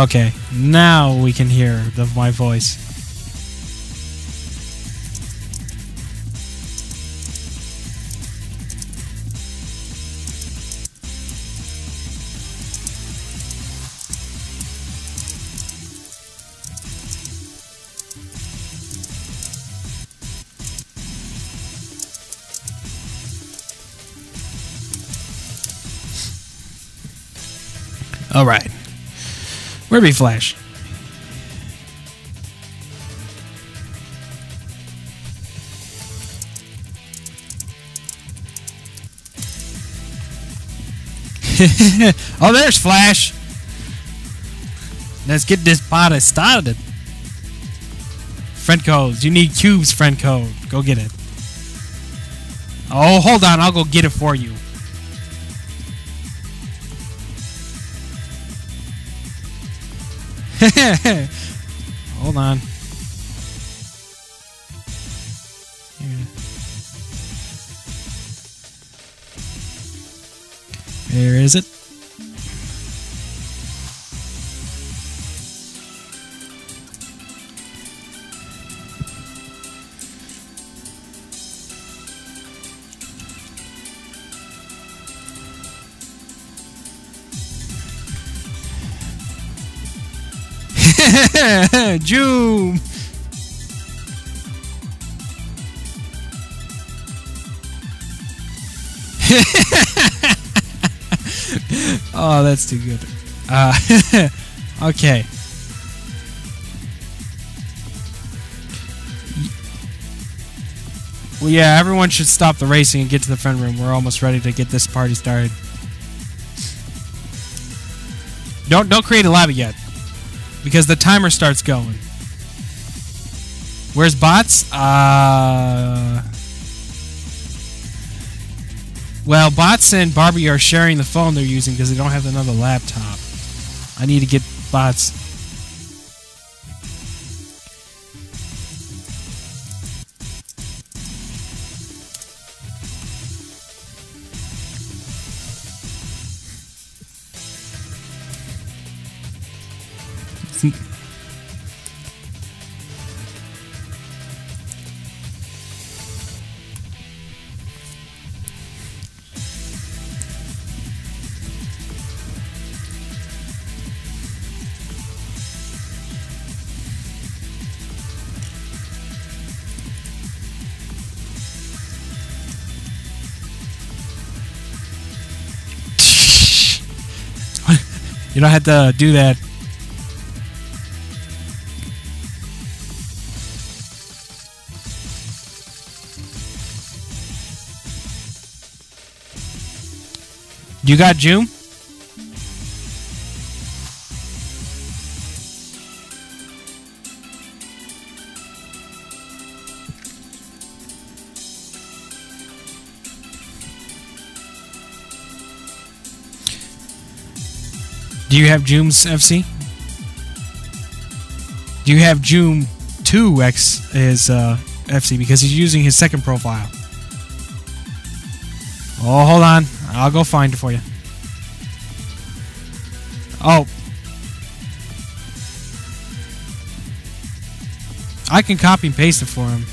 Okay, now we can hear the, my voice. Be Flash? oh, there's Flash. Let's get this party started. Friend codes. You need cubes, friend code. Go get it. Oh, hold on. I'll go get it for you. Hold on. Joom! oh, that's too good. Uh, okay. Well, yeah, everyone should stop the racing and get to the front room. We're almost ready to get this party started. Don't don't create a lobby yet, because the timer starts going. Where's bots? Uh. Well, bots and Barbie are sharing the phone they're using because they don't have another laptop. I need to get bots. You don't have to do that. You got Joom? You have Joom's FC? Do you have Joom 2X his uh, FC because he's using his second profile? Oh, hold on. I'll go find it for you. Oh. I can copy and paste it for him.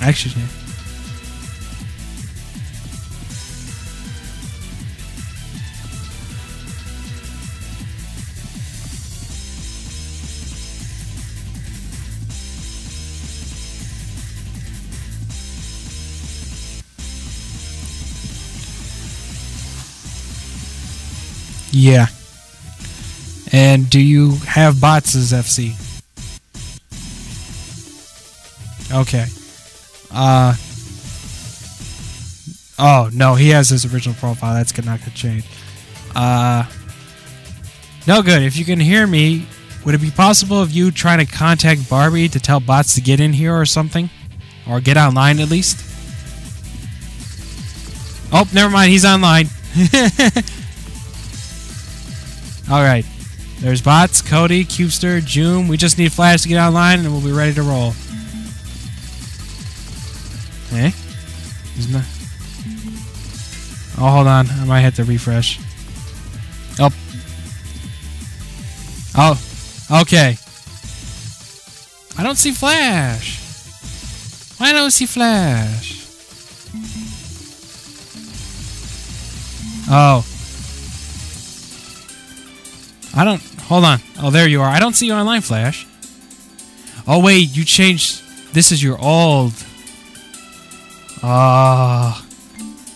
Actually. And do you have bots as FC? Okay. Uh. Oh no, he has his original profile. That's not gonna change. Uh. No good. If you can hear me, would it be possible of you trying to contact Barbie to tell bots to get in here or something, or get online at least? Oh, never mind. He's online. All right. There's bots, Cody, Cubester, Joom. We just need Flash to get online, and we'll be ready to roll. Eh? He's not. Oh, hold on. I might have to refresh. Oh. Oh. Okay. I don't see Flash. Why don't I see Flash? Oh. I don't. Hold on. Oh, there you are. I don't see you online, Flash. Oh, wait. You changed. This is your old. Ah. Uh,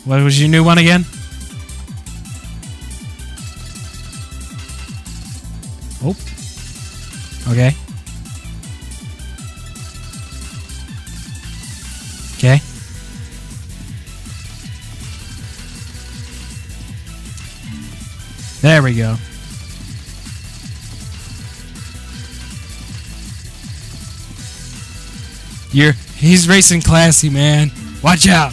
what was your new one again? Oh. Okay. Okay. There we go. You're he's racing classy, man. Watch out.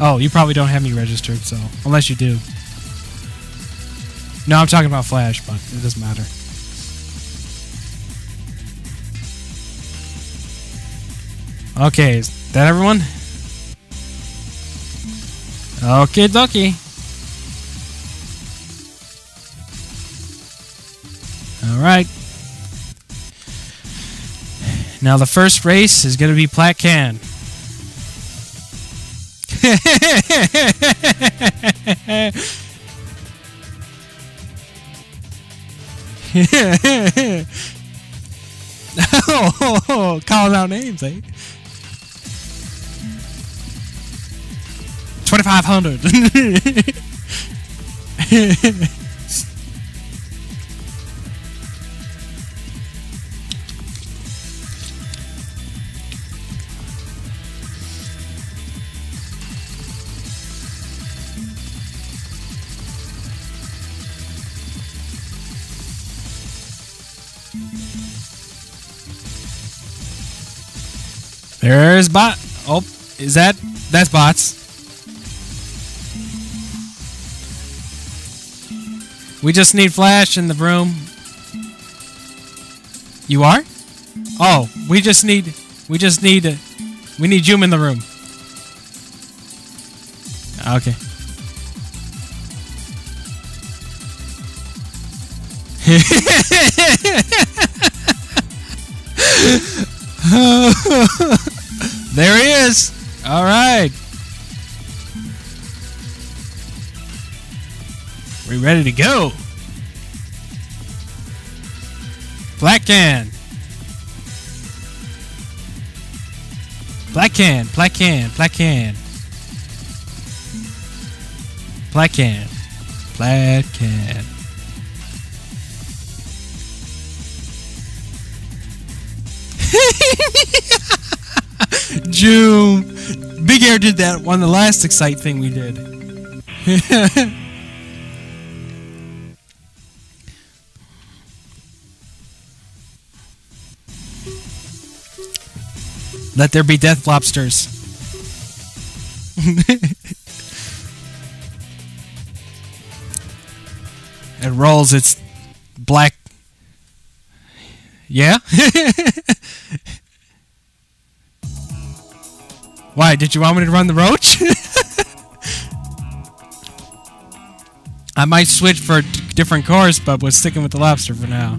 Oh, you probably don't have me registered, so unless you do. No, I'm talking about Flash, but it doesn't matter. Okay, is that everyone? Okay, dokie. All right. Now the first race is going to be Plat Can. oh, calling out names, eh? 2500 There's bot. Oh, is that? That's bots. We just need Flash in the room. You are? Oh, we just need. We just need. We need Joom in the room. Okay. there he is. All right. We ready to go? Black can. Black can, black can, black can. Black can. Black can. Joom. Big Air did that on the last Excite thing we did. Let there be death lobsters. it rolls its black. Yeah? Why? Did you want me to run the roach? I might switch for a different course, but we're sticking with the lobster for now.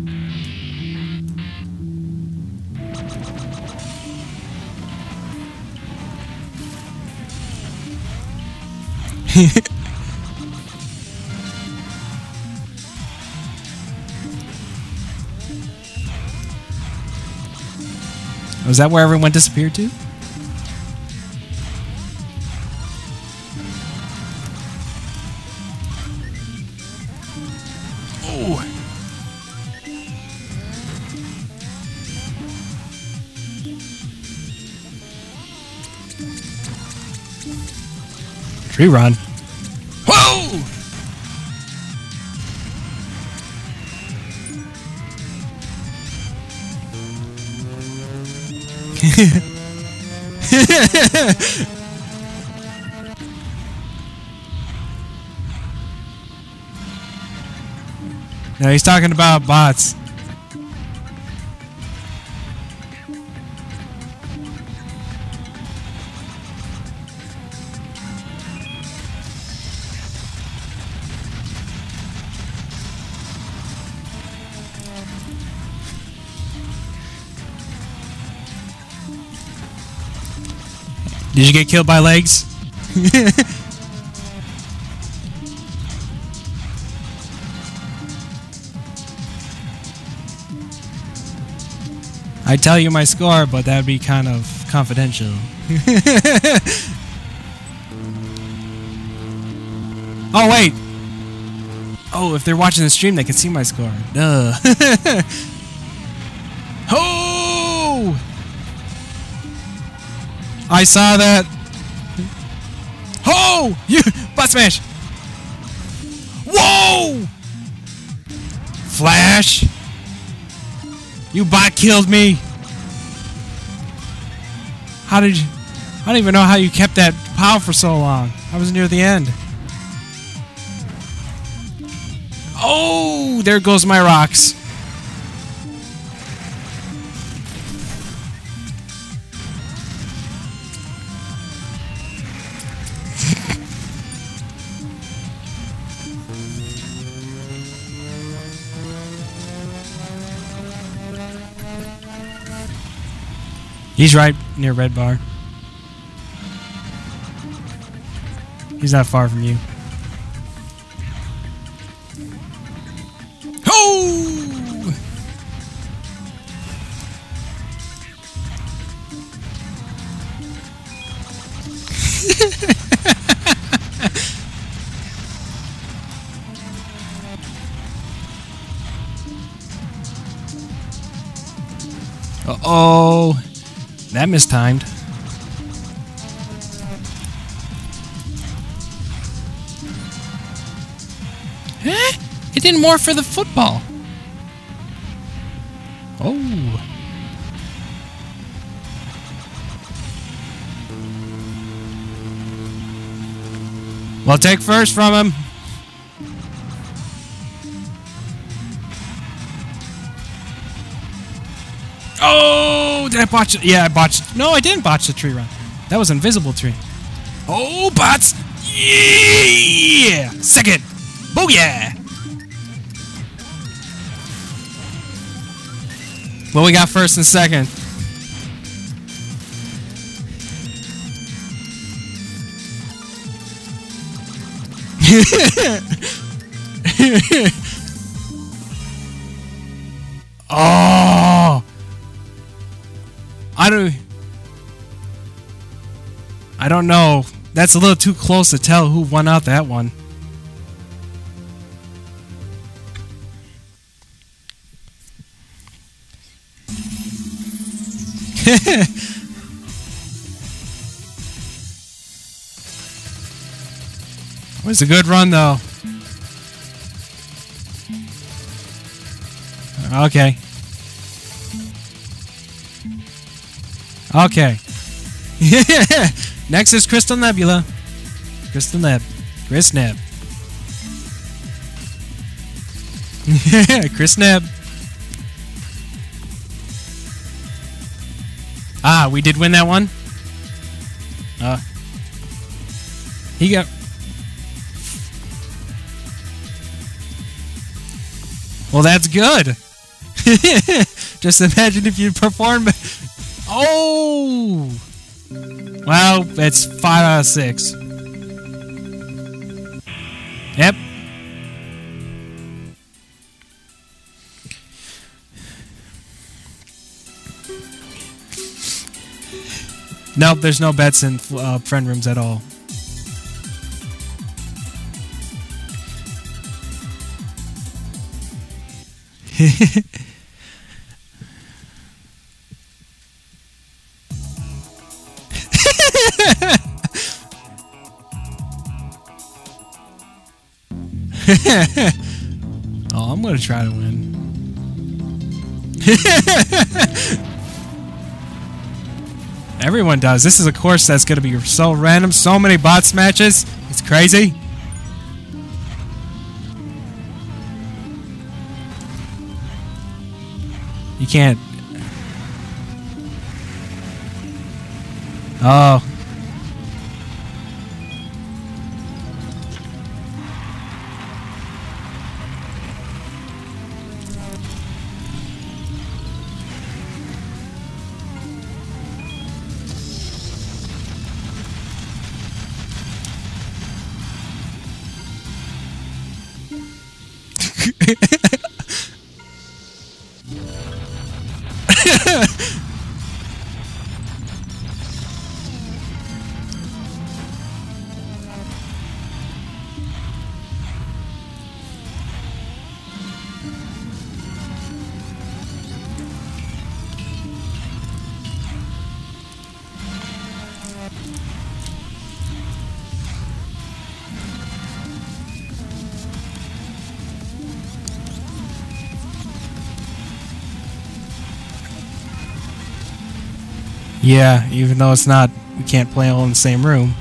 Was that where everyone disappeared to? Tree run. Whoa! no, he's talking about bots. You get killed by legs? I'd tell you my score, but that'd be kind of confidential. oh, wait! Oh, if they're watching the stream, they can see my score. Duh. I saw that. Oh! You butt smash! Whoa! Flash! You bot killed me! How did you... I don't even know how you kept that pow for so long. I was near the end. Oh! There goes my rocks. He's right near Red Bar. He's not far from you. Mistimed. Huh? It didn't morph for the football. Oh. Well, take first from him. I botch it? Yeah, I botched. No, I didn't botch the tree run. That was invisible tree. Oh, bots. Yeah. Second. Booyah. Well, we got first and second. oh, I don't. I don't know. That's a little too close to tell who won out that one. it was a good run, though. Okay. Okay. Next is Crystal Nebula. Crystal Neb. Chris Neb. Chris Neb. Ah, we did win that one? Uh. He got... Well, that's good. Just imagine if you perform... Oh! Well, it's 5 out of 6. Yep. Nope, there's no bets in uh, friend rooms at all. oh, I'm gonna try to win. Everyone does. This is a course that's gonna be so random. So many bots matches. It's crazy. You can't. Oh. Yeah, even though it's not, we can't play all in the same room.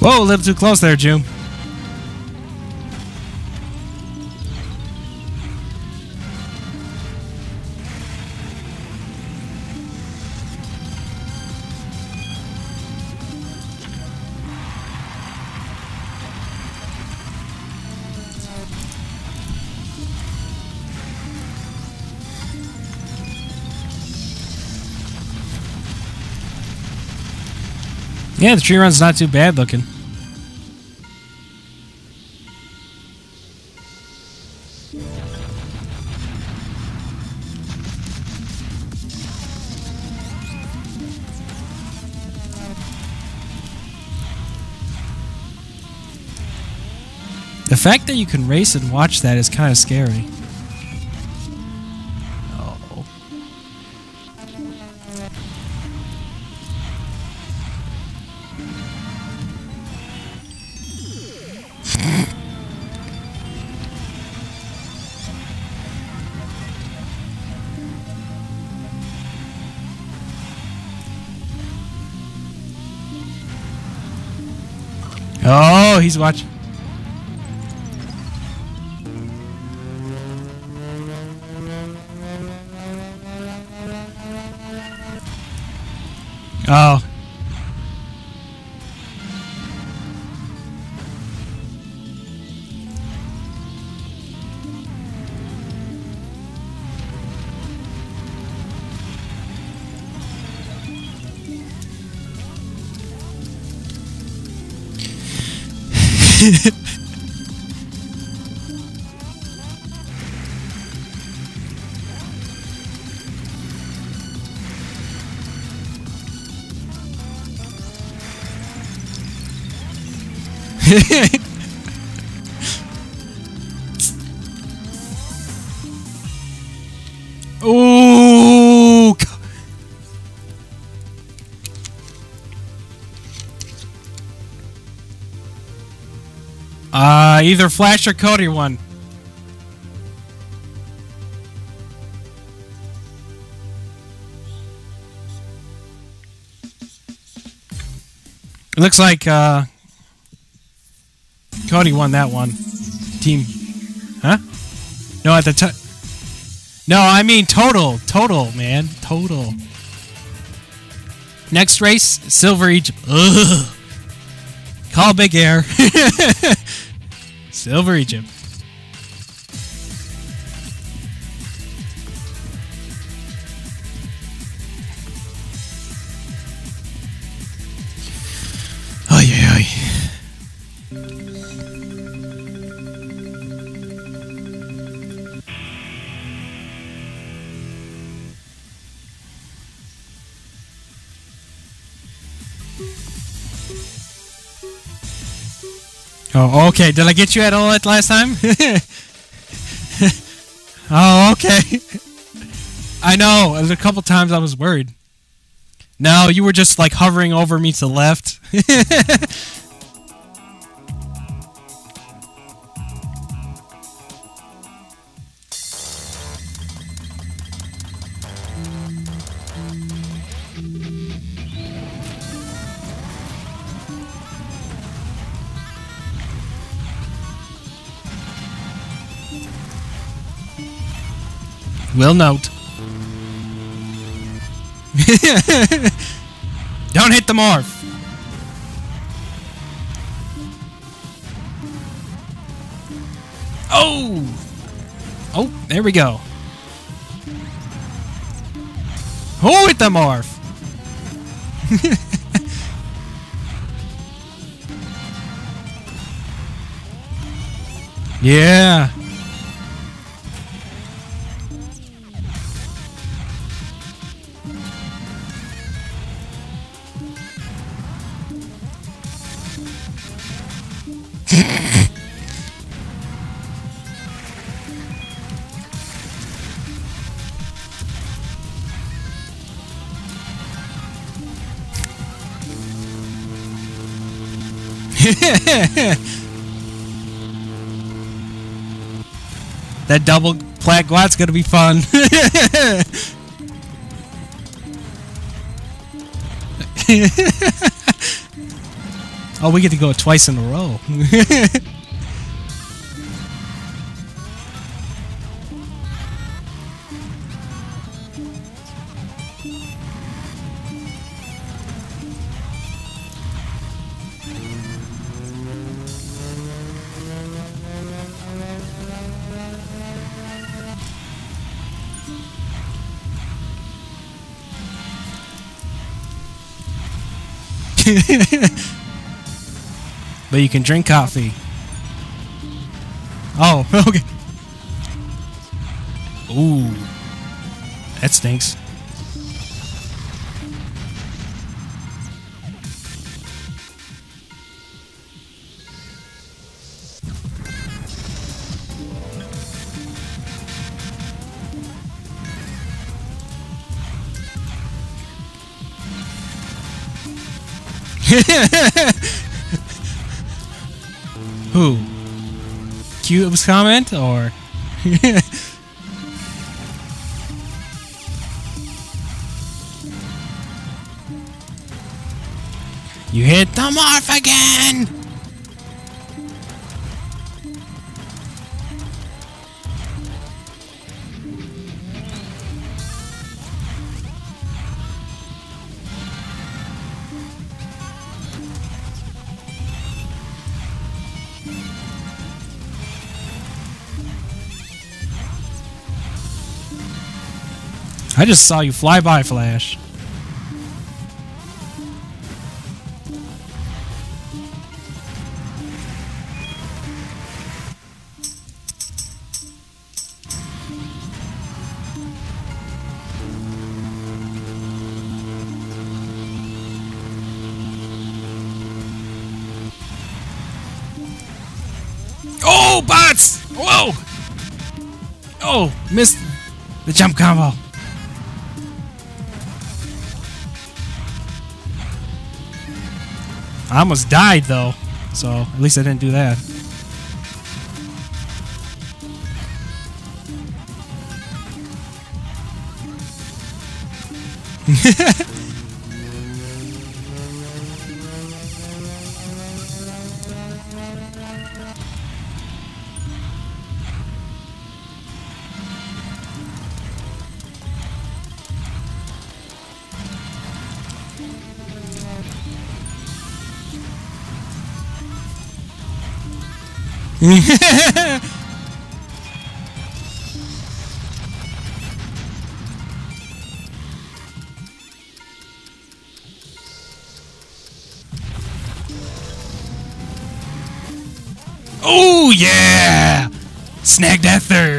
Whoa, a little too close there, Joom. Yeah, the tree run's not too bad looking. The fact that you can race and watch that is kind of scary. He's watching. Oh. Ooh. Uh, either Flash or Cody won. It looks like uh, Cody won that one. Team, huh? No, at the time. No, I mean total, total, man, total. Next race, Silver Egypt. Ugh. Call Big Air. Silver Egypt. Oh, okay. Did I get you at all that last time? oh, okay. I know. A couple times I was worried. No, you were just like hovering over me to the left. Will note. Don't hit the morph. Oh! Oh, there we go. Oh, hit the morph. yeah. Double plat guat's gonna be fun. oh, we get to go twice in a row. but you can drink coffee. Oh, okay. Comment or? you hit the morph again! I just saw you fly by, Flash. I almost died though, so at least I didn't do that. oh yeah! Snag that third.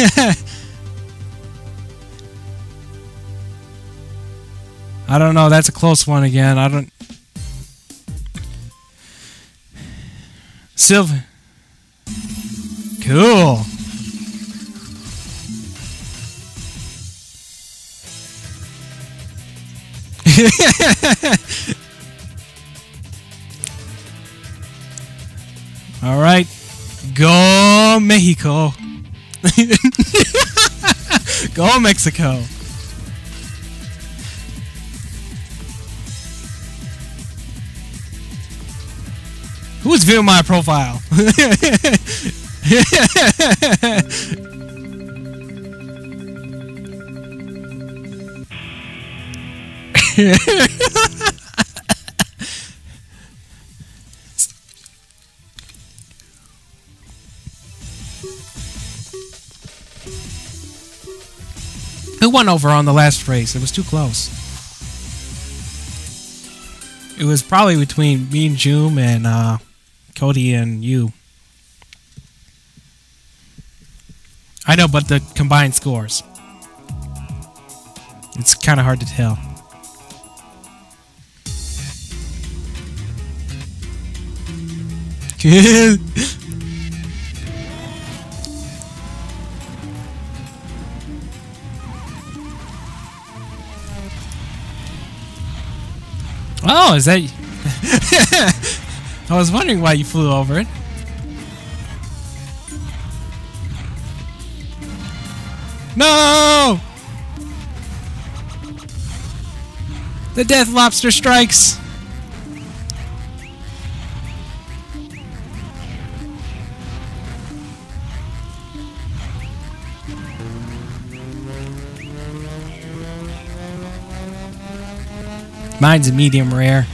I don't know. That's a close one again. I don't. Silver. Cool. All right. Go Mexico. Go Mexico. Who's viewing my profile? Won over on the last race? It was too close. It was probably between me and Joom and uh, Cody and you. I know, but the combined scores. It's kind of hard to tell. oh, is that... I was wondering why you flew over it. No! The death lobster strikes! Mine's a medium rare.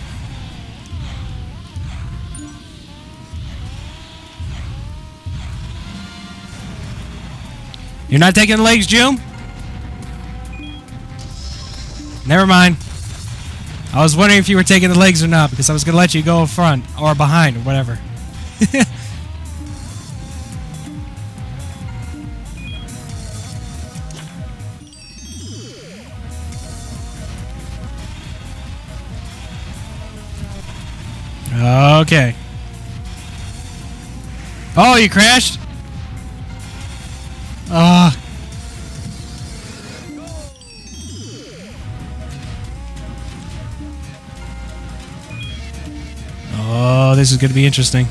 You're not taking the legs, Joom? Never mind. I was wondering if you were taking the legs or not because I was going to let you go in front or behind or whatever. okay. Oh, you crashed? Ah. Uh. Oh, this is going to be interesting.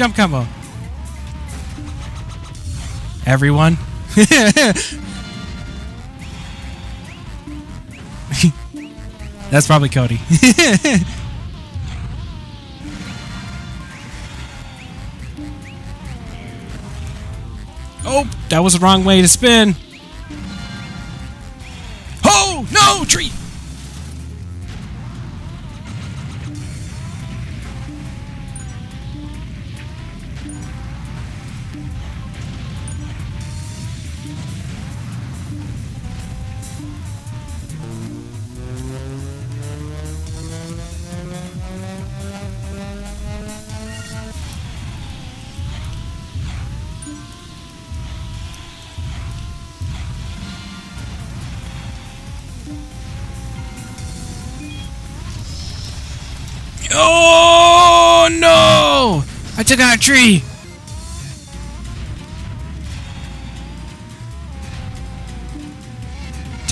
Jump combo. Everyone. That's probably Cody. Oh, that was the wrong way to spin.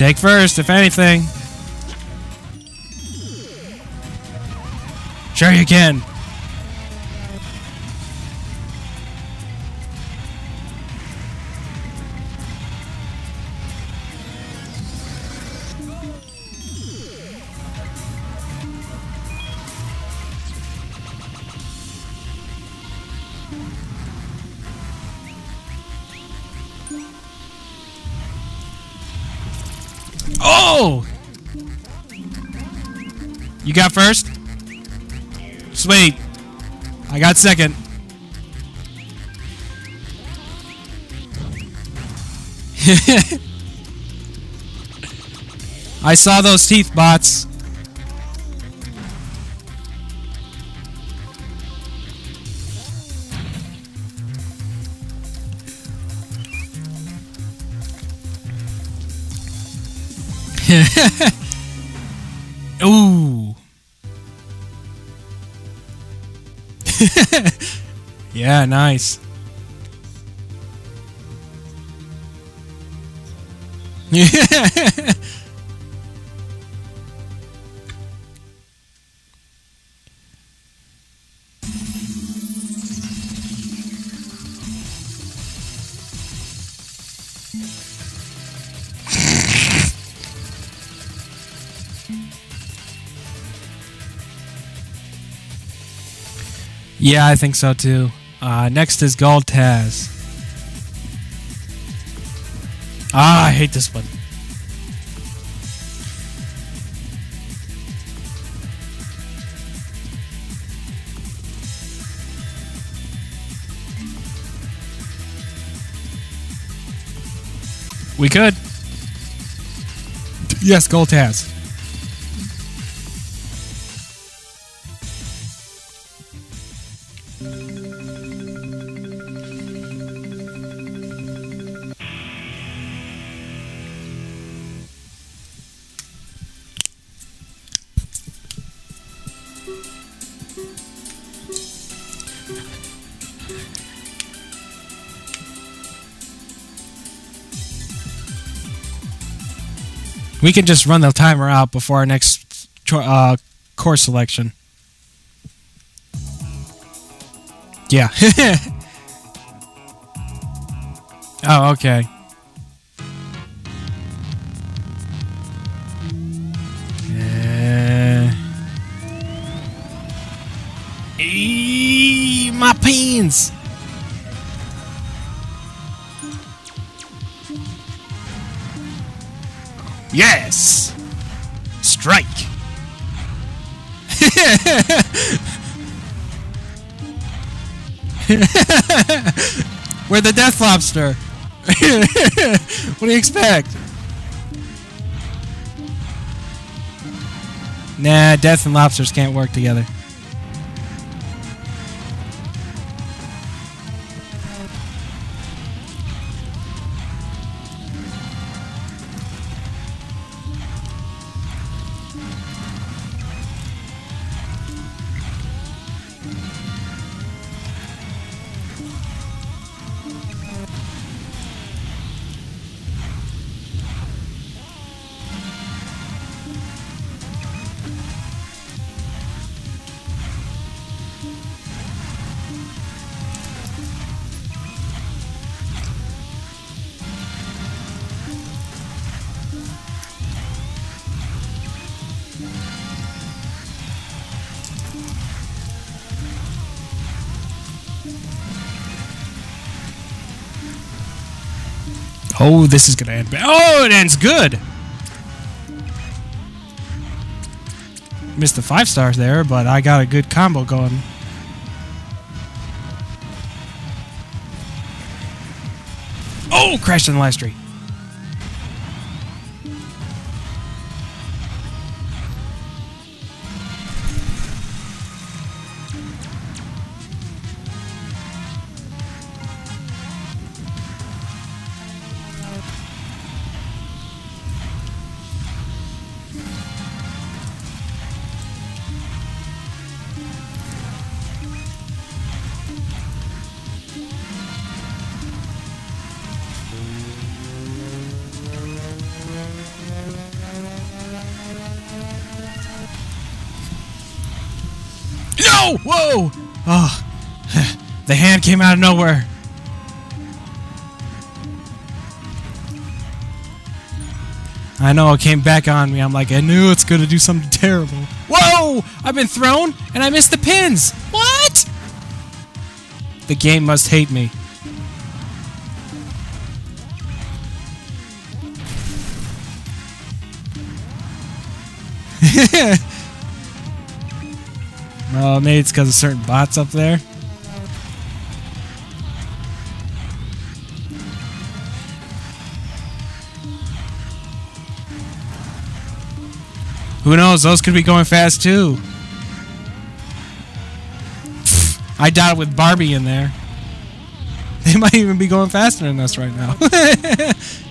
Take first, if anything. Sure you can. Got first? Sweet. I got second. I saw those teeth bots. yeah, nice. Yeah, I think so too. Uh, next is Galtaz. Ah, I hate this one. We could. Yes, Galtaz. We can just run the timer out before our next uh, course selection. Yeah. oh, okay. Uh, my pins. Yes! Strike! We're the Death Lobster! what do you expect? Nah, death and lobsters can't work together. Oh, this is gonna end bad. Oh, it ends good! Missed the five stars there, but I got a good combo going. Oh, crashed in the last tree. Came out of nowhere. I know it came back on me. I'm like, I knew it's gonna do something terrible. Whoa! I've been thrown and I missed the pins. What? The game must hate me. Oh, maybe it's because of certain bots up there. Who knows? Those could be going fast too. I doubt it with Barbie in there. They might even be going faster than us right now.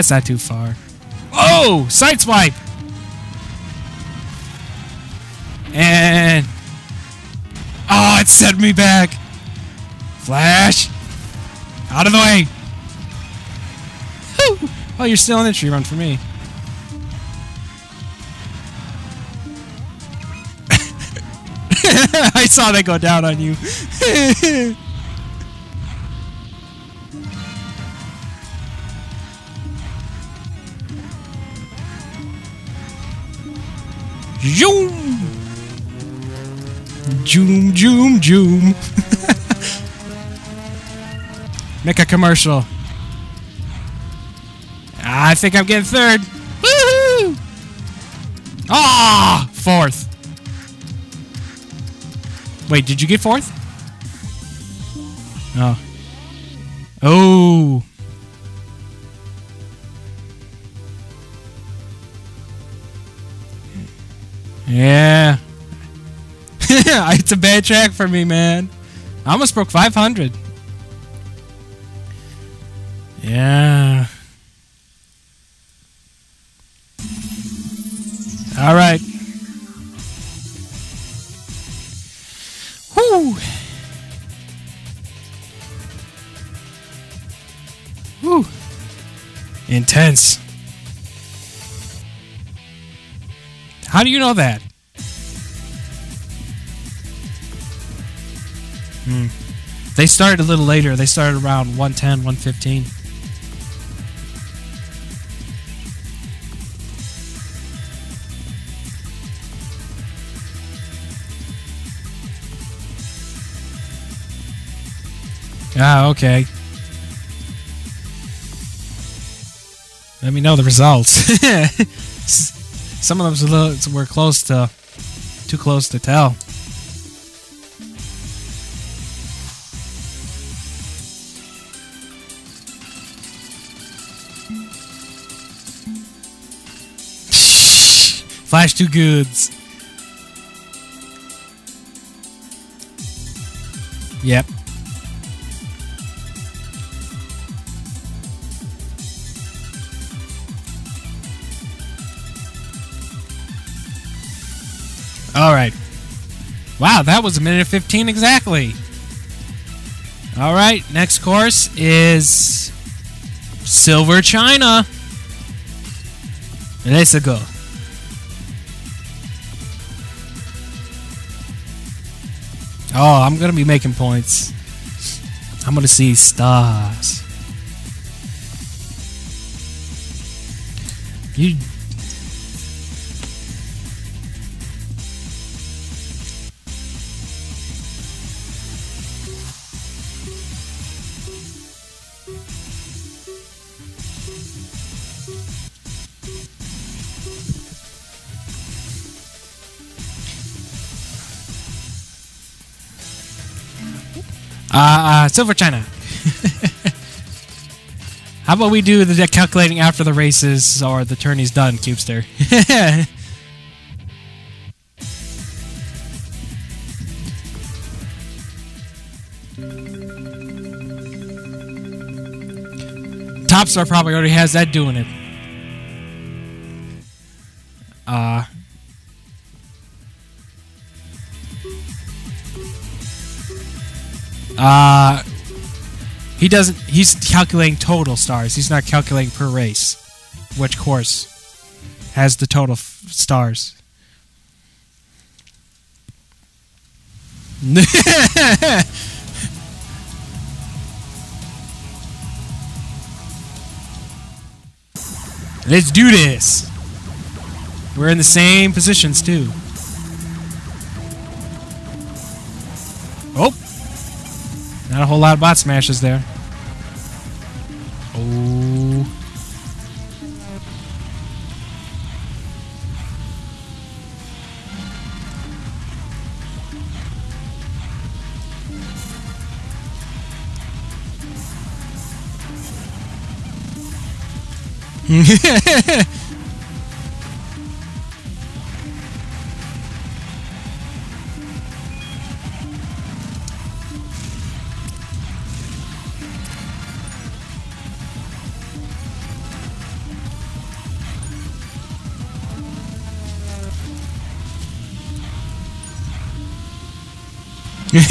That's not too far. Oh! Sideswipe! And... Oh, it set me back! Flash! Out of the way! Oh, you're still in the tree run for me. I saw that go down on you. Joom, joom, joom. Make a commercial. I think I'm getting third. Woohoo! Ah, fourth. Wait, did you get fourth? Oh. Oh. Yeah. it's a bad track for me, man. I almost broke 500. Yeah. All right. Whew. Intense. How do you know that? Hmm. They started a little later. They started around 110, 115. Ah, okay. Let me know the results. Some of them were close to, too close to tell. Flash two goods. Yep. All right. Wow, that was a minute 15 exactly. All right, next course is Silver China. Let's go. Oh, I'm going to be making points. I'm going to see stars. You Uh, uh, Silver China. How about we do the calculating after the races or the tourney's done, Cubester? Top Star probably already has that doing it. Uh, he doesn't. He's calculating total stars. He's not calculating per race, which course has the total stars. Let's do this. We're in the same positions too. Not a whole lot of bot smashes there. Oh. Go,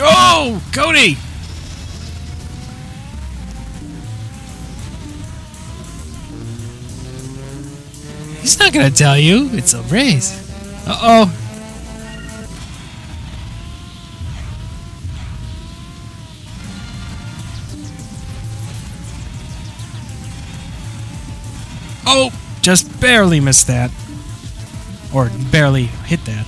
oh, Cody! He's not gonna tell you. It's a race. Uh-oh. Oh, just barely missed that. Or barely hit that.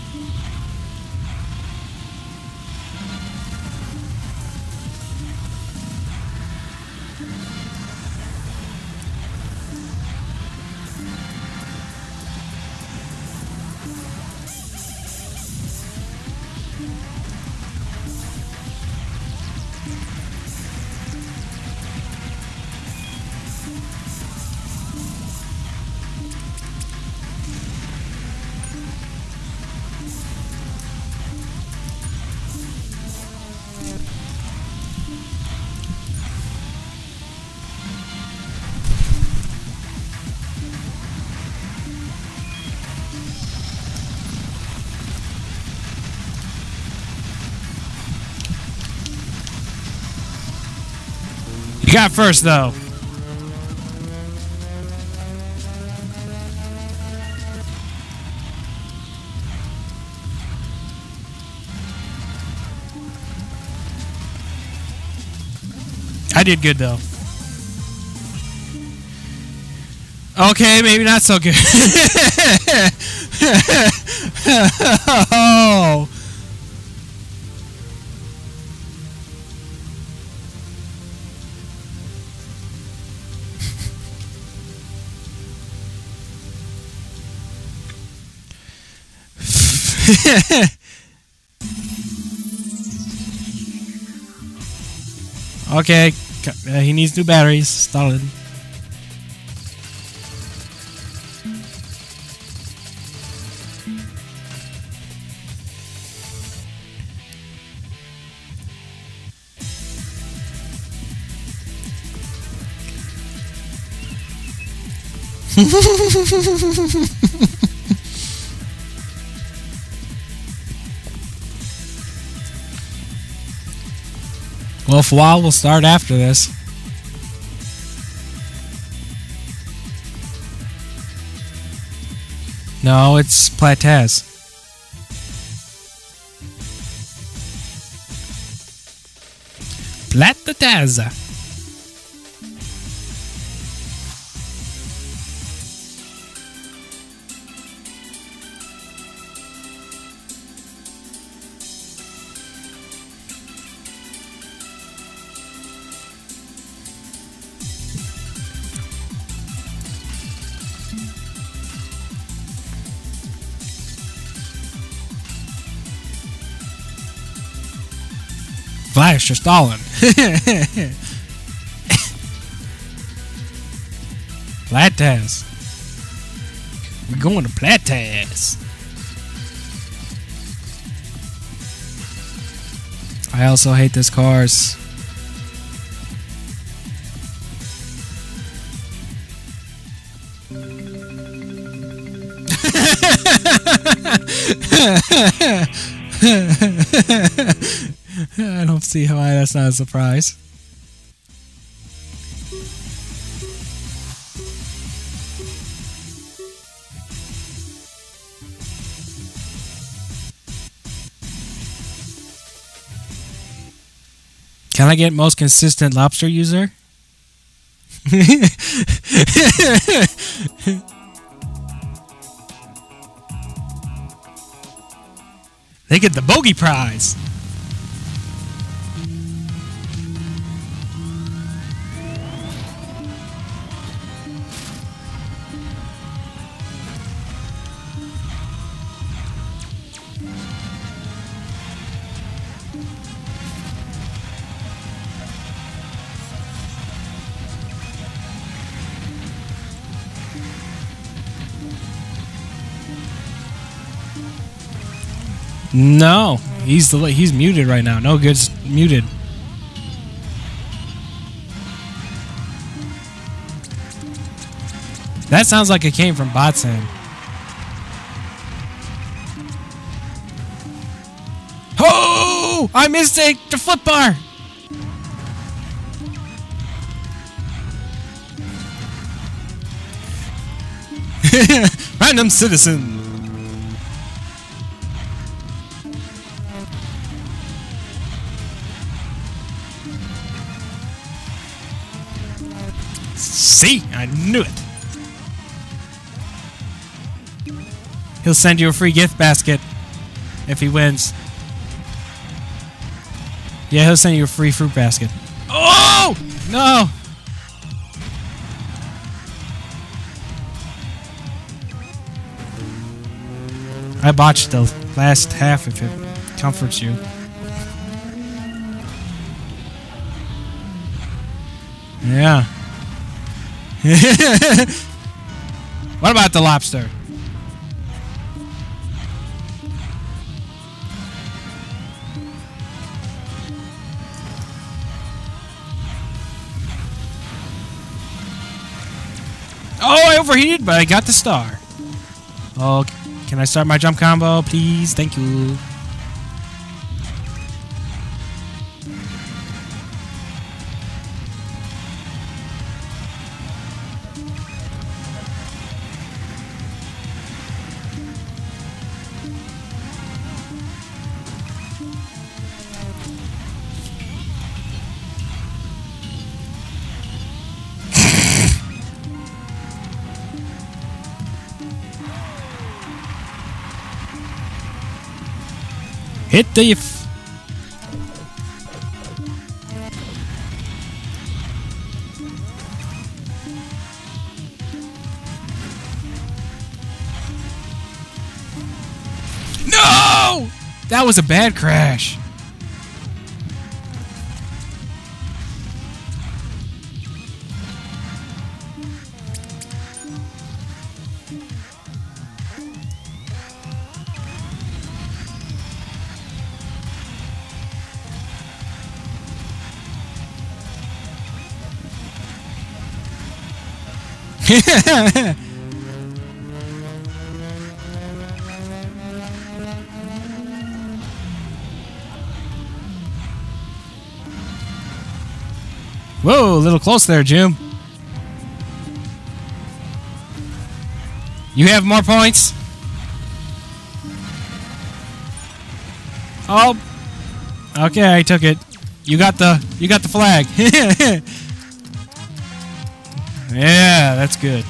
You got first, though. I did good, though. Okay, maybe not so good. oh. okay, uh, he needs new batteries. Stalin. well, Fawal will start after this. No, it's Platez. Platez. Or Stalin. Plataz. We're going to Plataz. I also hate this cars. See why that's not a surprise. Can I get most consistent lobster user? they get the bogey prize. No, he's the he's muted right now. No good's muted. That sounds like it came from Botsan. Oh! I missed it! The flip bar! Random citizen! See? I knew it. He'll send you a free gift basket if he wins. Yeah, he'll send you a free fruit basket. Oh! No! I botched the last half if it comforts you. Yeah. what about the lobster? Oh, I overheated, but I got the star. Oh, can I start my jump combo, please? Thank you. Hit the. No! That was a bad crash. Whoa, a little close there, Jim. You have more points? Oh. Okay, I took it. You got the you got the flag. yeah, that's good.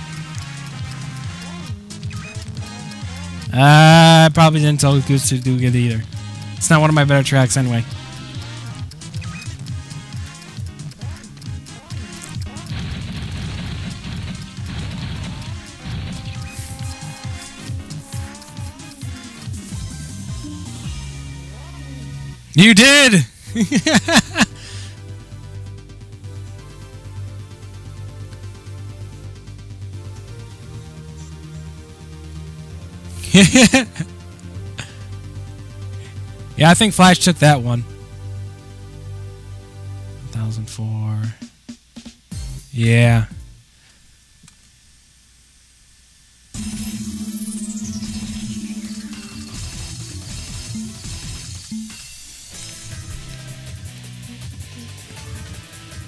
Uh, I probably didn't tell Goose to do good either. It's not one of my better tracks anyway. yeah, I think Flash took that one. 1004. Yeah.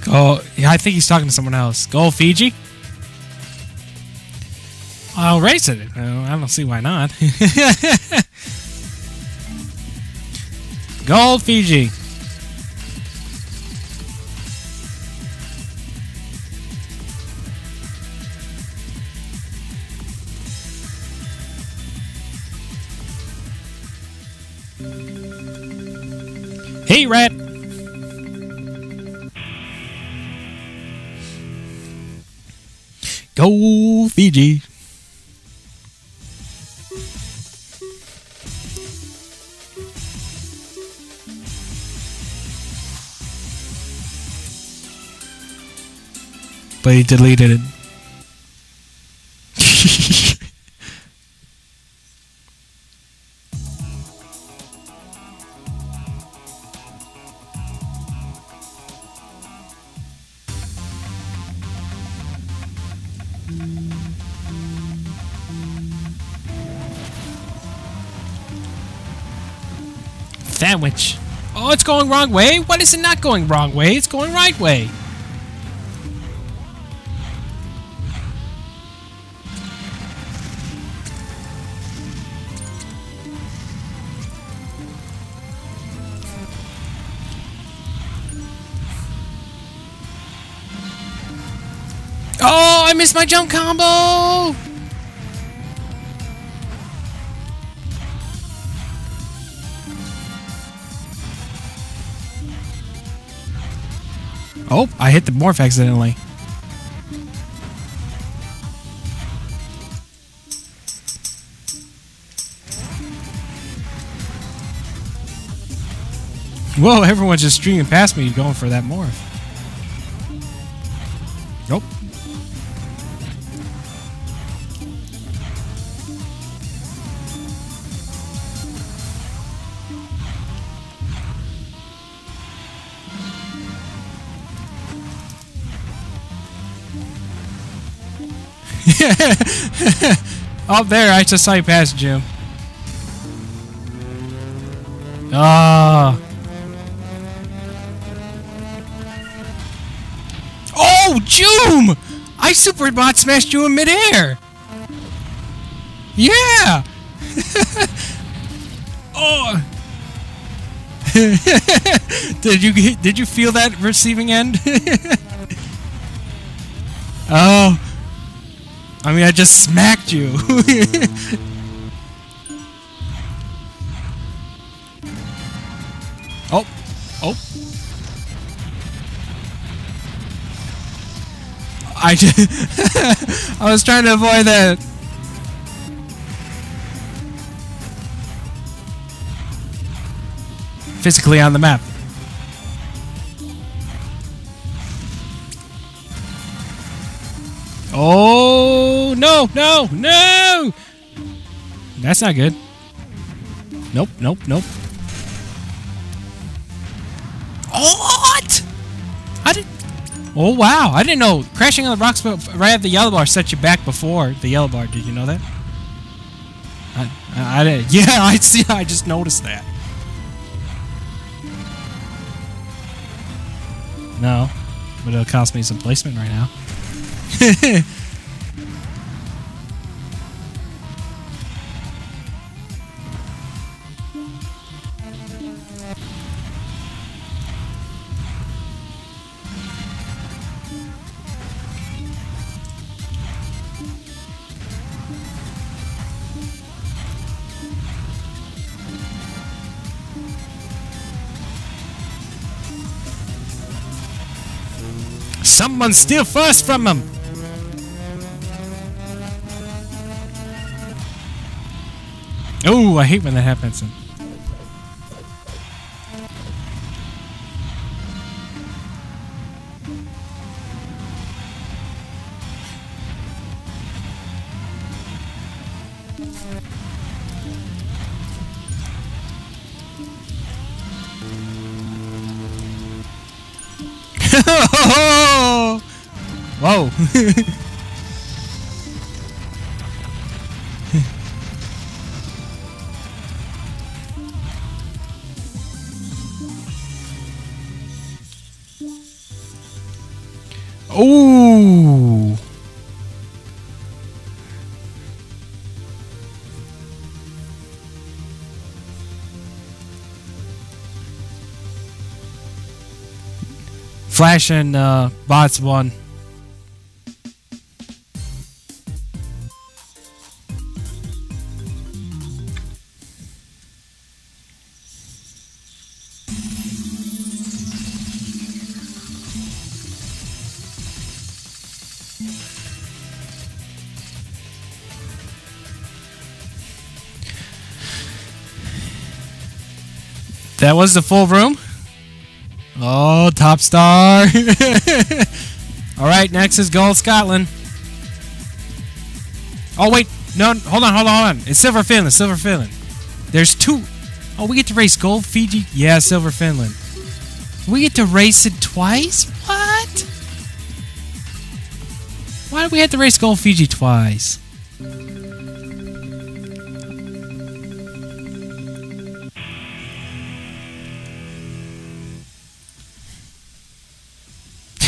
Go. Yeah, I think he's talking to someone else. Go Fiji. Race it. I don't see why not. Gold Fiji. Hey, Rat. Go Fiji. But he deleted it. Sandwich. Oh, it's going wrong way? What is it not going wrong way? It's going right way. Missed my jump combo! Oh, I hit the morph accidentally. Whoa, everyone's just streaming past me going for that morph. Oh, there, I just saw you pass, Jim. Ah. Oh, Joom! I superbot smashed you in midair. Yeah. oh. did you did you feel that receiving end? oh. I mean, I just smacked you. Oh. Oh. I just I was trying to avoid that. Physically on the map. No no! That's not good. Nope nope nope. What? I did. Oh wow! I didn't know crashing on the rocks right at the yellow bar set you back before the yellow bar. Did you know that? I, I, I did. Yeah, I see. I just noticed that. No, but it'll cost me some placement right now. Someone steal first from him! Oh, I hate when that happens. Flash and uh, bots won. That was the full room. Top star. All right, next is Gold Scotland. Oh, wait. No, hold on, hold on, hold on. It's Silver Finland, Silver Finland. There's two. Oh, we get to race Gold Fiji? Yeah, Silver Finland. We get to race it twice? What? Why do we have to race Gold Fiji twice?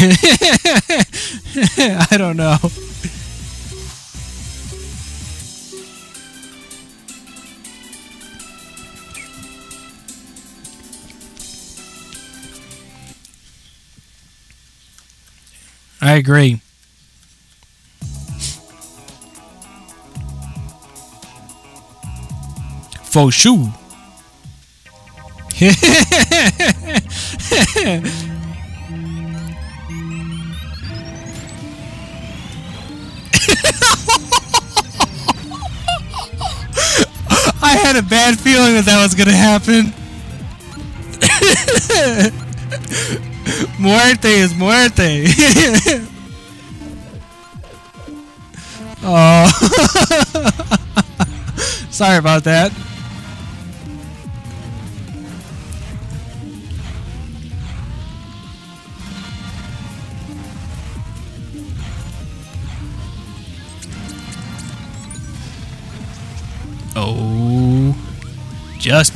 I don't know. I agree. For sure. had a bad feeling that that was to happen. muerte is muerte. oh. Sorry about that.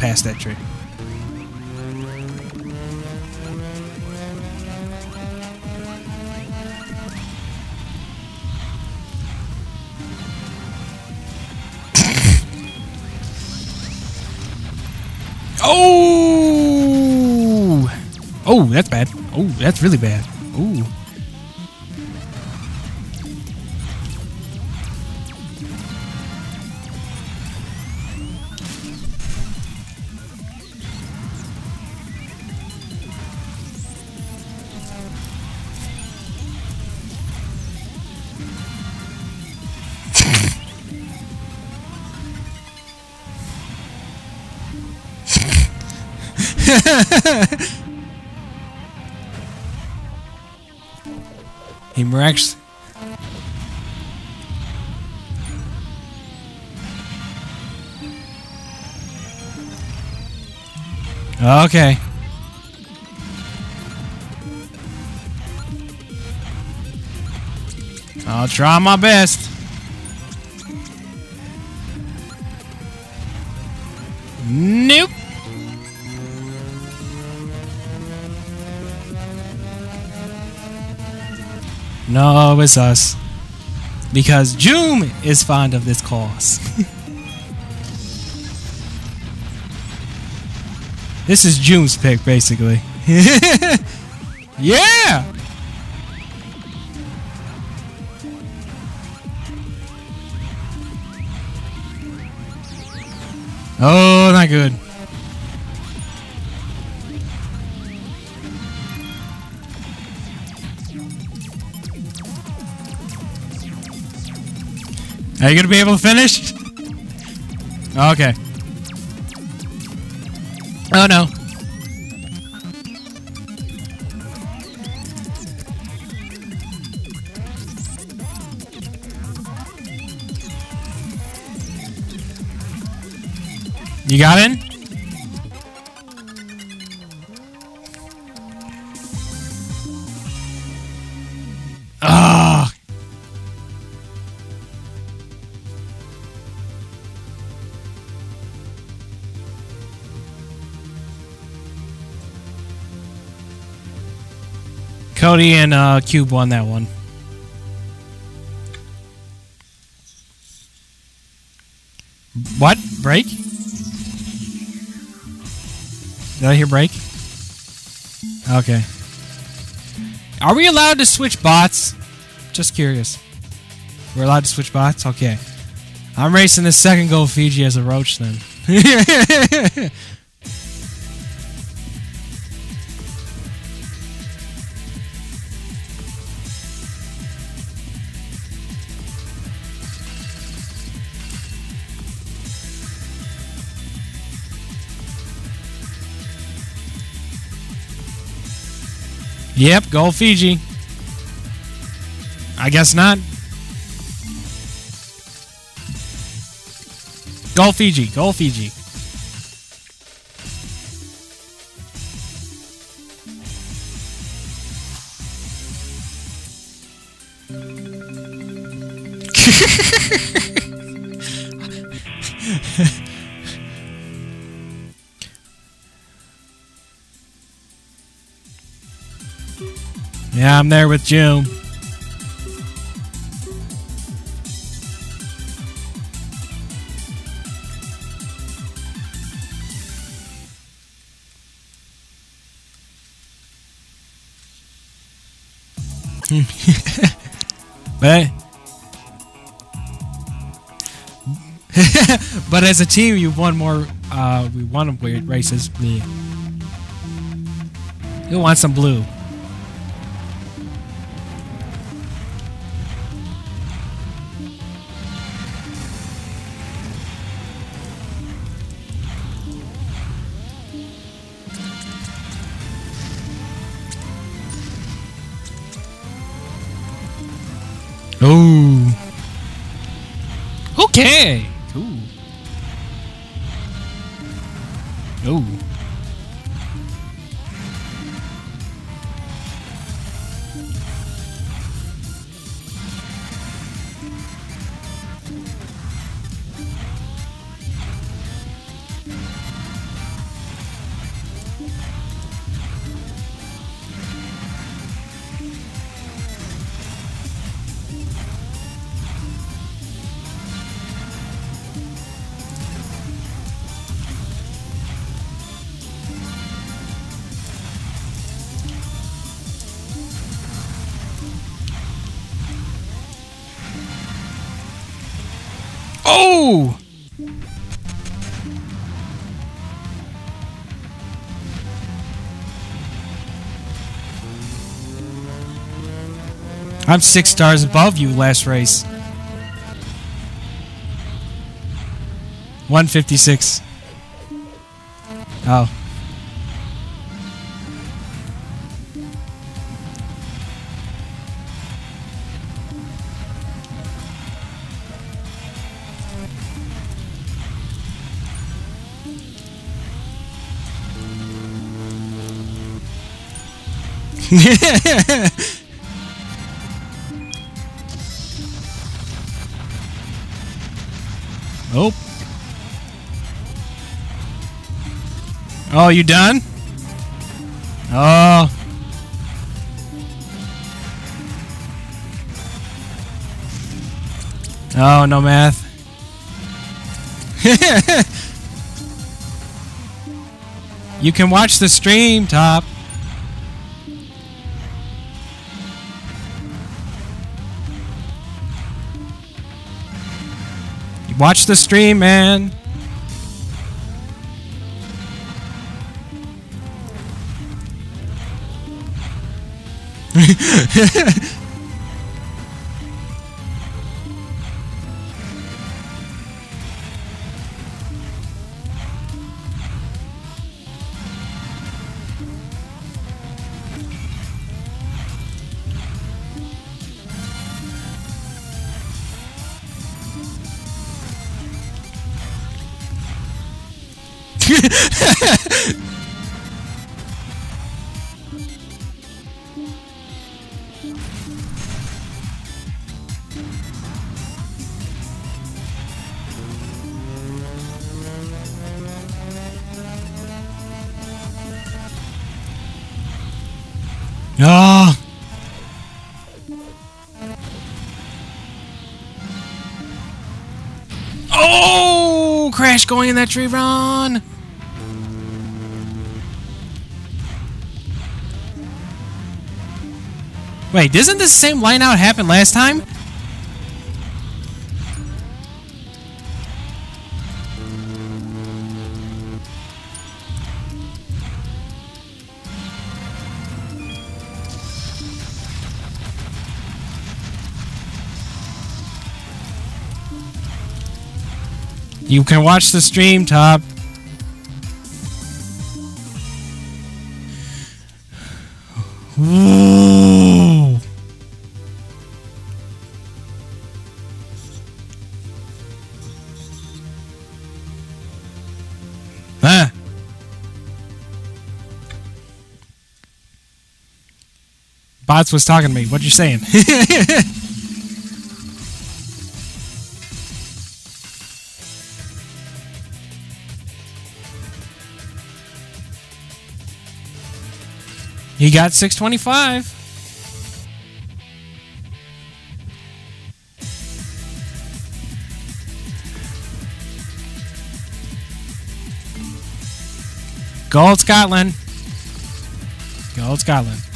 Past that tree. oh! Oh, that's bad. Oh, that's really bad. Ooh. Miraculously. Okay. I'll try my best. It's us. Because June is fond of this cause. this is June's pick, basically. yeah! Oh, not good. Are you gonna be able to finish? Okay. Oh no. You got in? Cody and uh, Cube won that one. What? Break? Did I hear break? Okay. Are we allowed to switch bots? Just curious. We're allowed to switch bots? Okay. I'm racing the second Gold Fiji as a roach then. Yep, Gold Fiji. I guess not. Gold Fiji, Gold Fiji. There with June. but but as a team, you've won more. Uh, we won races. Me. Who wants some blue? I'm six stars above you last race. 156. Oh. Oh, you done? Oh. Oh, no math. you can watch the stream, Top. Watch the stream, man. Ah. Going in that tree run. Wait, doesn't this same line out happen last time? You can watch the stream, Top. Ooh. Ah. Bots was talking to me. What you saying? He got 625. Gold Scotland. Gold Scotland.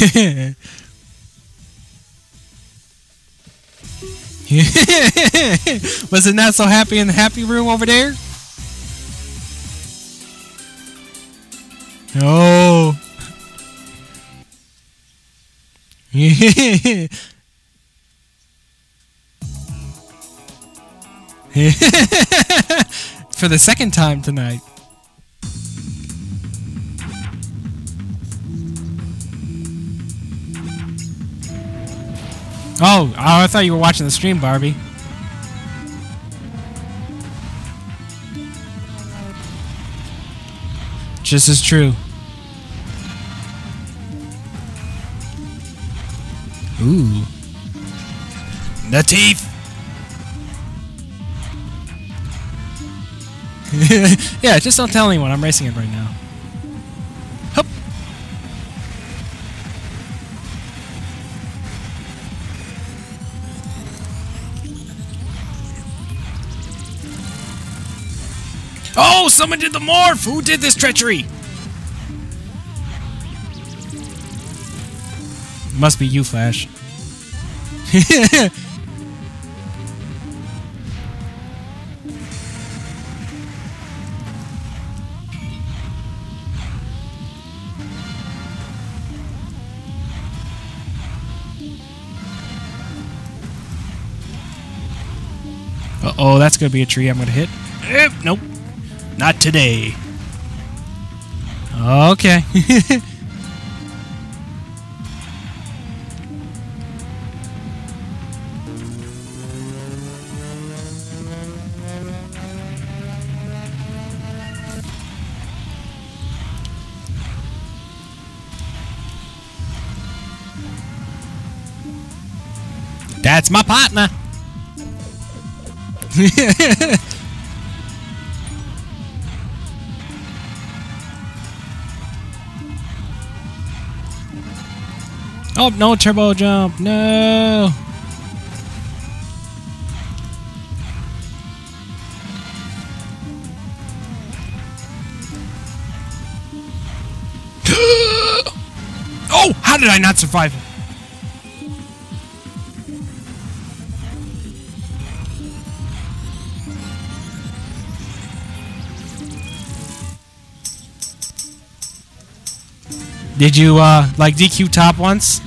Was it not so happy in the happy room over there? Oh. For the second time tonight. Oh, oh, I thought you were watching the stream, Barbie. Just as true. Ooh. The teeth! yeah, just don't tell anyone. I'm racing it right now. Someone did the morph! Who did this treachery? Must be you, Flash. Uh oh, that's gonna be a tree I'm gonna hit. Eh, nope. Not today. Okay. That's my partner. oh, no turbo jump. No. oh, how did I not survive? Did you uh like DQ top once?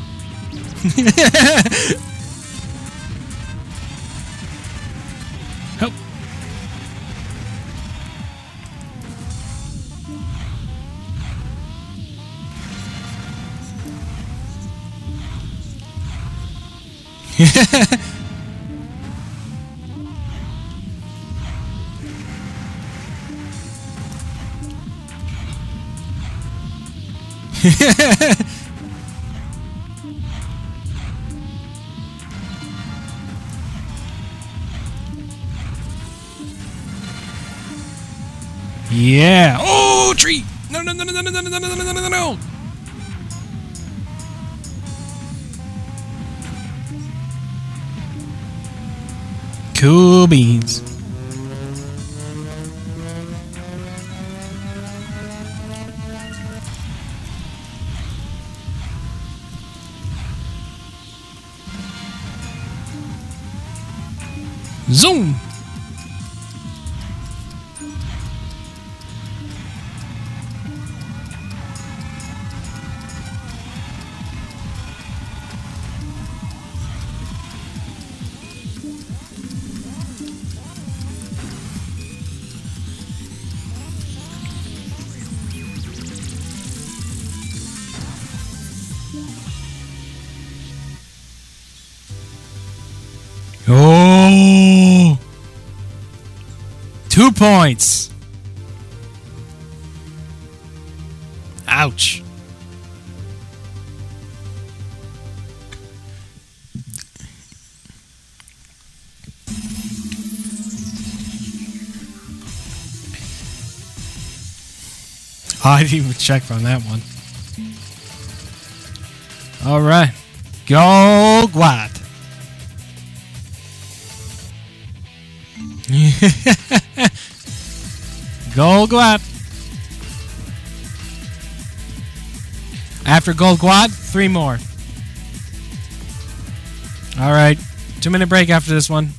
oh. Yeah. Oh, tree. No, no, no, no, no, no, no, no, no, no, no. Cool beans. Zoom. Points. Ouch. I didn't even check on that one. All right. Go, Guad. Gold Guad. After Gold Guad, three more. All right. Two minute break after this one.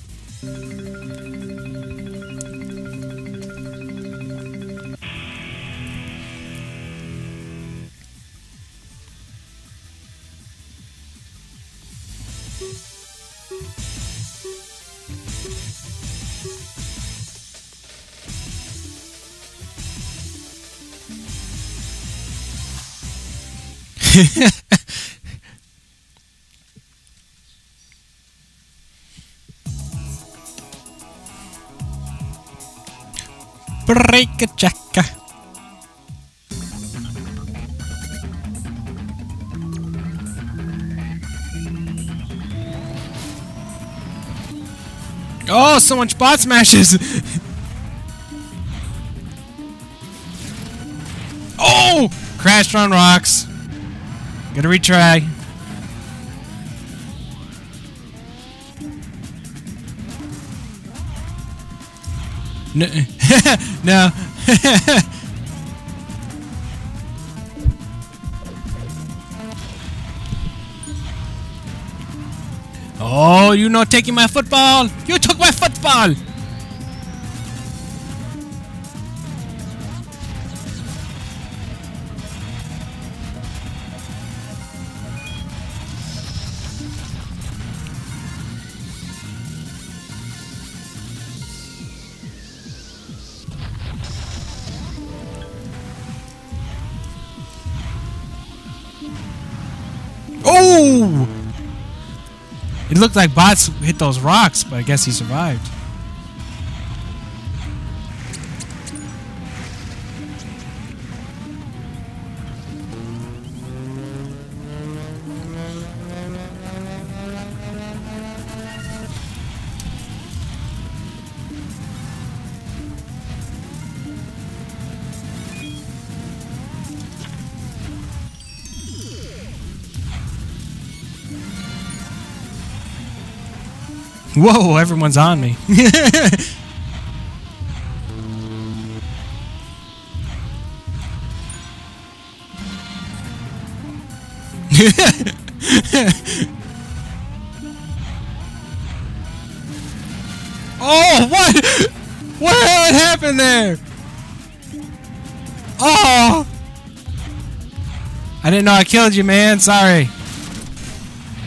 Break a chaka. Oh, so much bot smashes! oh! Crashed on rocks. Gotta retry. No. no. oh, you not taking my football? You took my football! It looked like bots hit those rocks, but I guess he survived. Whoa, everyone's on me. oh, what? What happened there? Oh! I didn't know I killed you, man. Sorry.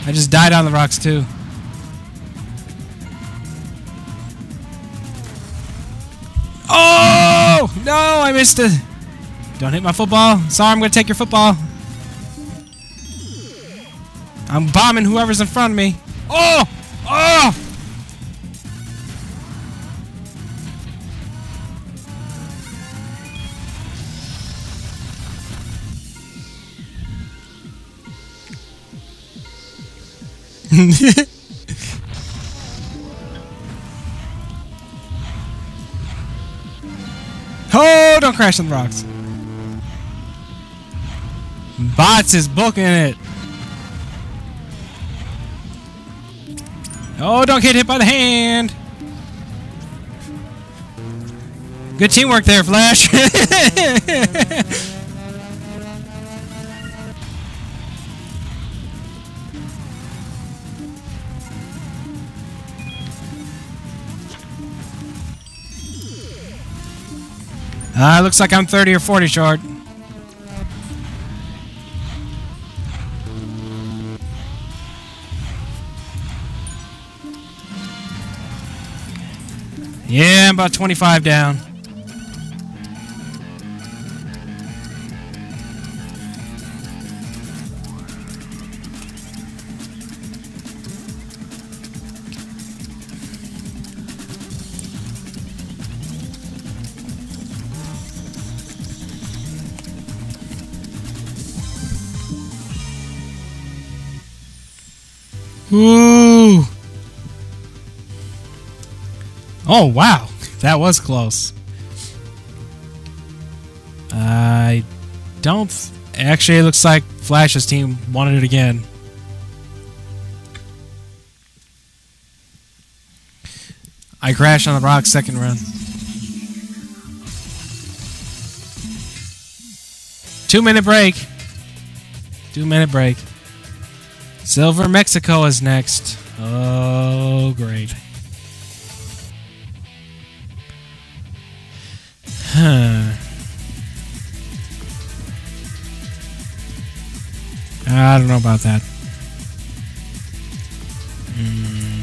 I just died on the rocks, too. I missed it. Don't hit my football. Sorry, I'm going to take your football. I'm bombing whoever's in front of me. Oh! Oh! Crash on the rocks. Bots is booking it. Oh, don't get hit by the hand. Good teamwork there, Flash. uh, looks like I'm 30 or 40 short. Yeah, I'm about 25 down. Oh, wow. That was close. I don't... Actually, it looks like Flash's team wanted it again. I crashed on the rock second run. Two minute break. Two minute break. Silver Mexico is next. Oh, great. I don't know about that. Mm.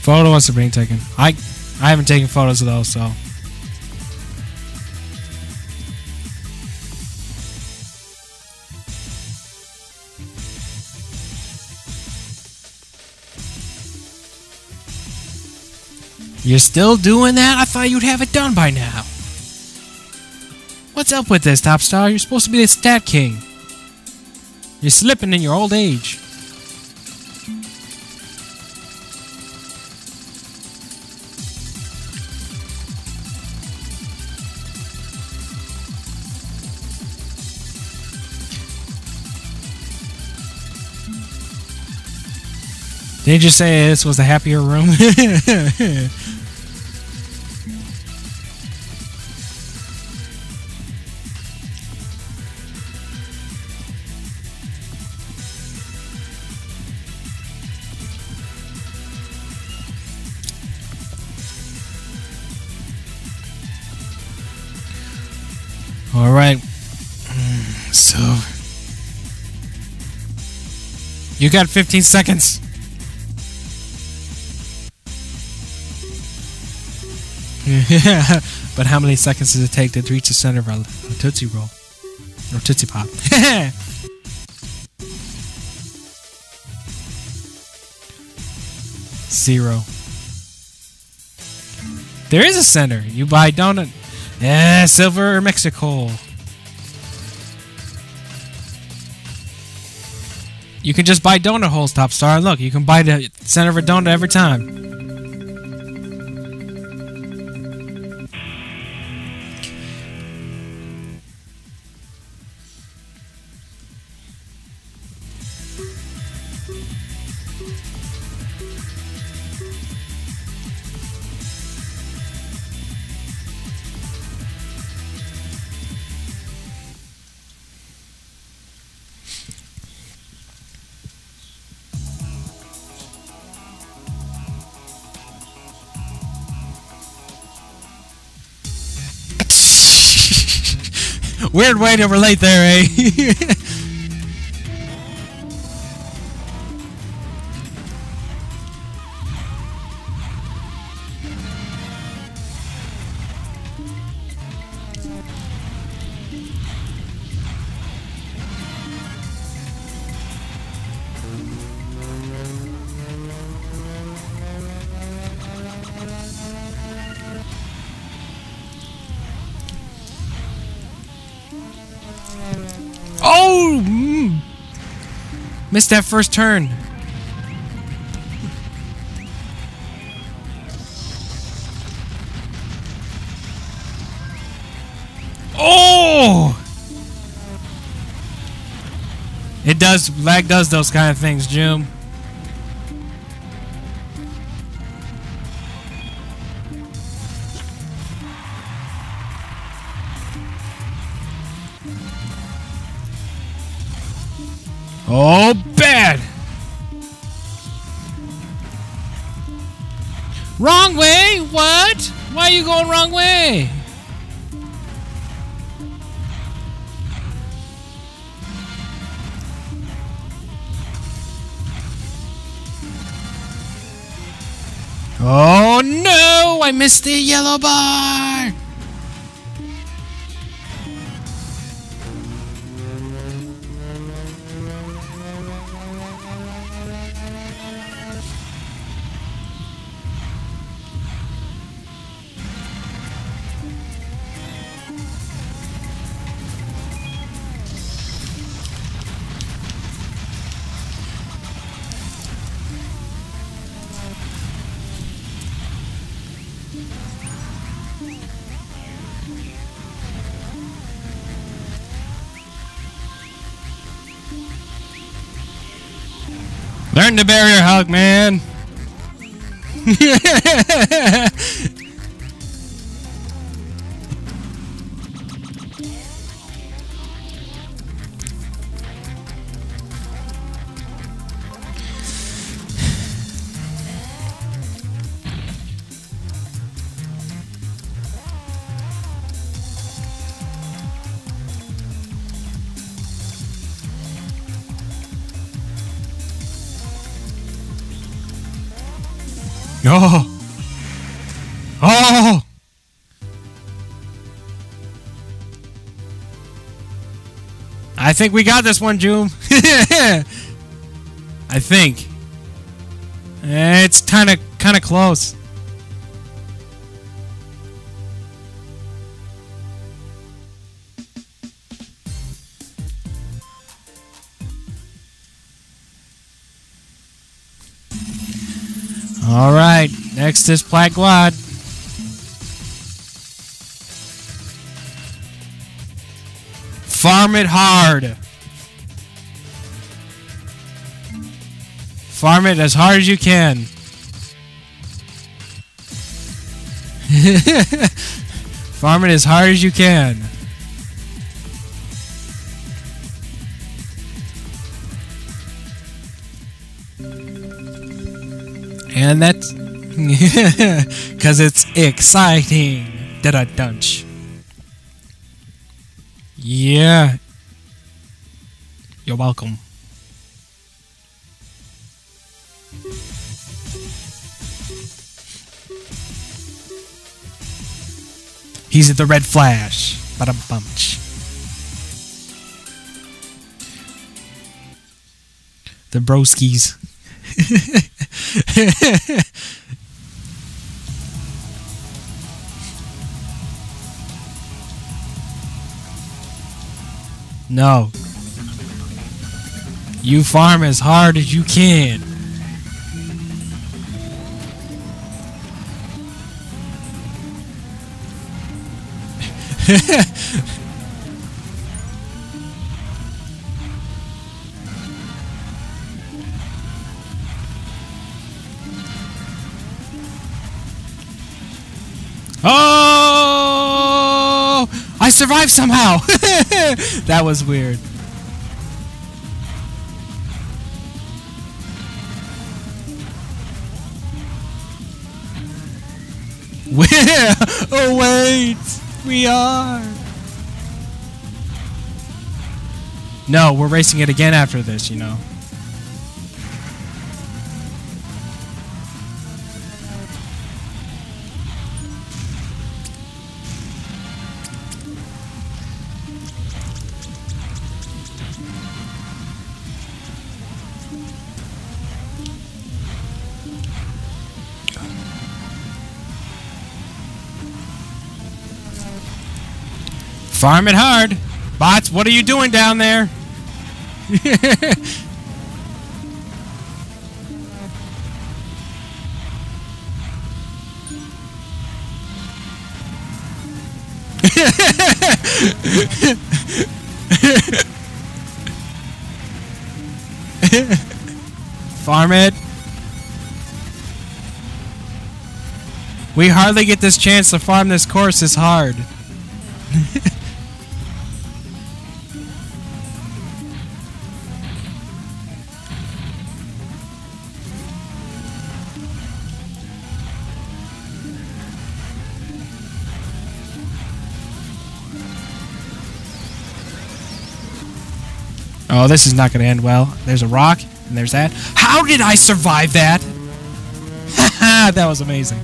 Photo wants to being taken. I I haven't taken photos of those, so. You're still doing that? I thought you'd have it done by now. What's up with this, Top Star? You're supposed to be the stat king. You're slipping in your old age. Did you say this was a happier room? you got 15 seconds. But how many seconds does it take to reach the center of a, a Tootsie Roll? Or Tootsie Pop? Zero. There is a center. You buy donut. Yeah, Silver or Mexico. You can just buy donut holes, Top Star. Look, you can buy the center of a donut every time. Weird way to relate there, eh? Missed that first turn. Oh! It does, lag does those kind of things, Jim. The yellow bar! The barrier hug, man. I think we got this one, Joom. I think. It's kind of kind of close. All right, next is Plaguad. It hard. Farm it as hard as you can. Farm it as hard as you can. And that's because it's exciting. Da da dunch. Yeah. You're welcome. He's at the red flash. Bada bunch. The broskies. no. You farm as hard as you can. survived somehow! that was weird. Where? Oh, wait! We are! No, we're racing it again after this, you know. Farm it hard. Bots, what are you doing down there? Farm it. We hardly get this chance to farm this course is hard. Oh, this is not going to end well. There's a rock, and there's that. How did I survive that? that was amazing.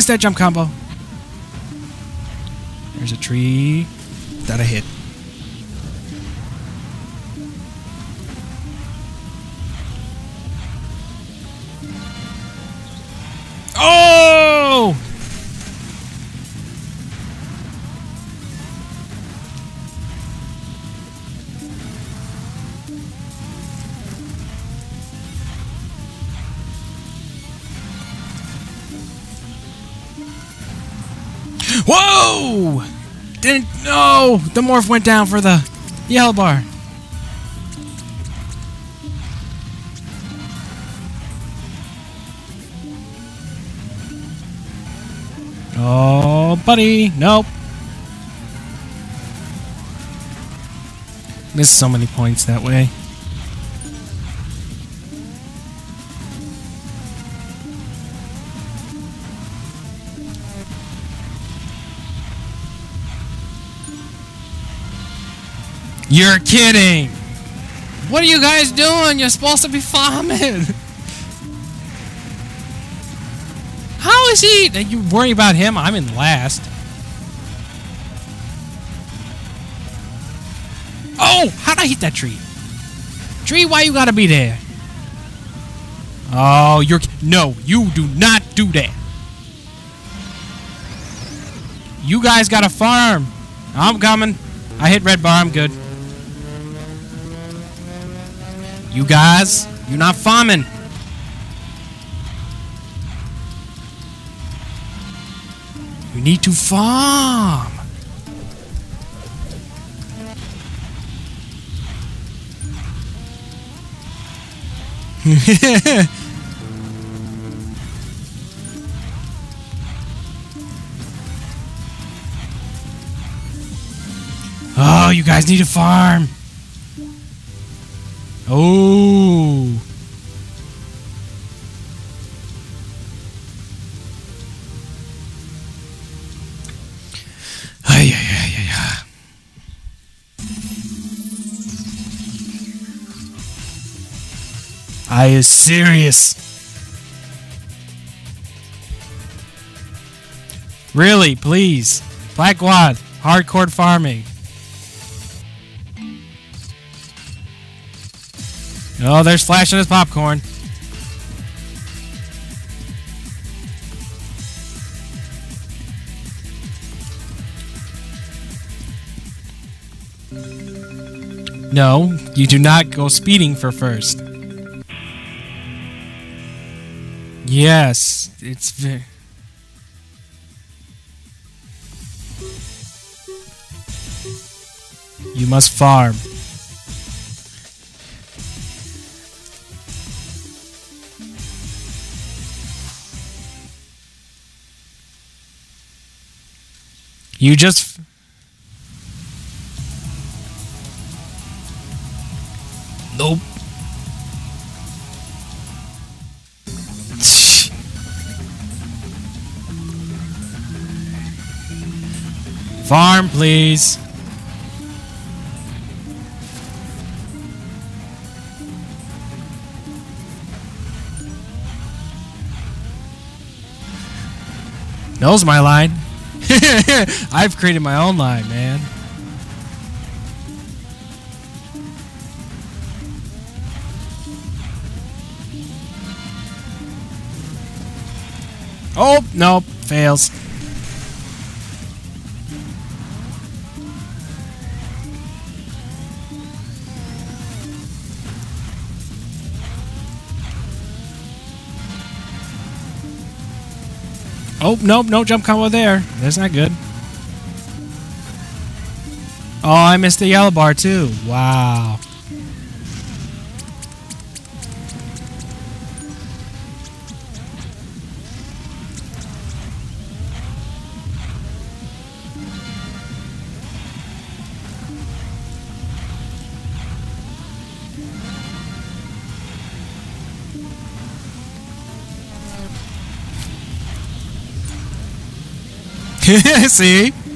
Missed that jump combo. There's a tree that I hit. The morph went down for the yellow bar. Oh, buddy, nope. Missed so many points that way. You're kidding! What are you guys doing? You're supposed to be farming! How is he? You worry about him? I'm in last. Oh! How'd I hit that tree? Tree, why you gotta be there? Oh, you're... No, you do not do that. You guys got a farm. I'm coming. I hit red bar, I'm good. You guys, you're not farming. You need to farm. oh, you guys need to farm. Oh. Ay, ay. I is serious. Really, please. Black Wad, hardcore farming. Oh, they're slashing his popcorn. No, you do not go speeding for first. Yes, it's very... You must farm. You just. Nope. Farm, please. Knows my line. I've created my own line, man. Oh, nope, fails. Oh, nope, no jump combo there. That's not good. Oh, I missed the yellow bar too. Wow. See?